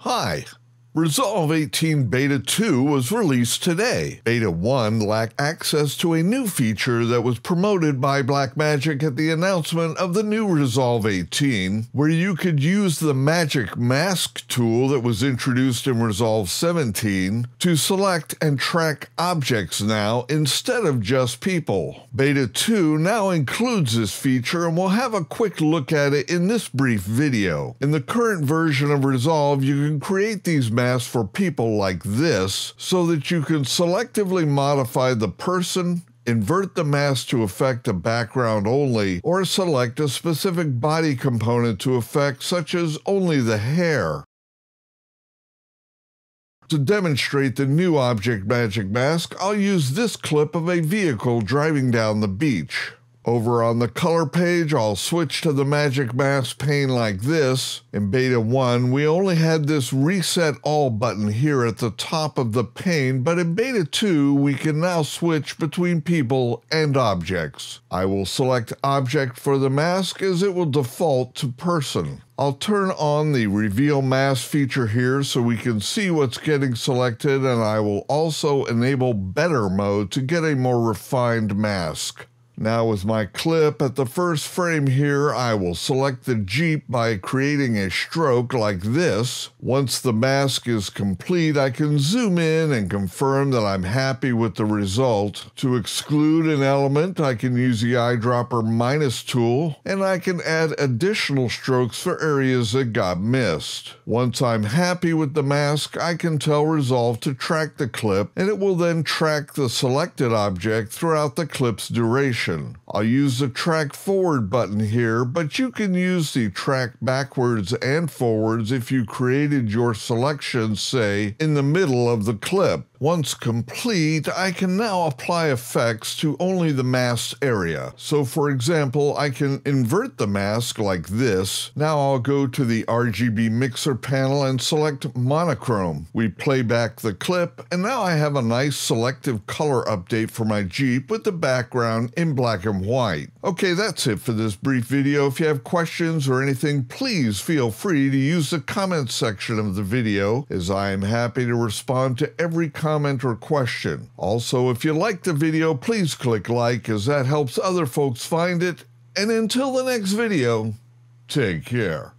Hi. Resolve 18 Beta 2 was released today. Beta 1 lacked access to a new feature that was promoted by Blackmagic at the announcement of the new Resolve 18, where you could use the Magic Mask tool that was introduced in Resolve 17 to select and track objects now instead of just people. Beta 2 now includes this feature and we'll have a quick look at it in this brief video. In the current version of Resolve, you can create these mask for people like this so that you can selectively modify the person, invert the mask to affect a background only, or select a specific body component to affect, such as only the hair. To demonstrate the new Object Magic Mask, I'll use this clip of a vehicle driving down the beach. Over on the color page, I'll switch to the Magic Mask pane like this. In Beta 1, we only had this Reset All button here at the top of the pane, but in Beta 2, we can now switch between people and objects. I will select Object for the mask as it will default to Person. I'll turn on the Reveal Mask feature here so we can see what's getting selected, and I will also enable Better Mode to get a more refined mask. Now with my clip at the first frame here, I will select the Jeep by creating a stroke like this. Once the mask is complete, I can zoom in and confirm that I'm happy with the result. To exclude an element, I can use the eyedropper minus tool, and I can add additional strokes for areas that got missed. Once I'm happy with the mask, I can tell Resolve to track the clip, and it will then track the selected object throughout the clip's duration action I'll use the track forward button here, but you can use the track backwards and forwards if you created your selection, say, in the middle of the clip. Once complete, I can now apply effects to only the mask area. So for example, I can invert the mask like this. Now I'll go to the RGB mixer panel and select monochrome. We play back the clip, and now I have a nice selective color update for my Jeep with the background in black and white. Okay, that's it for this brief video. If you have questions or anything, please feel free to use the comment section of the video, as I am happy to respond to every comment comment, or question. Also, if you like the video, please click like as that helps other folks find it. And until the next video, take care.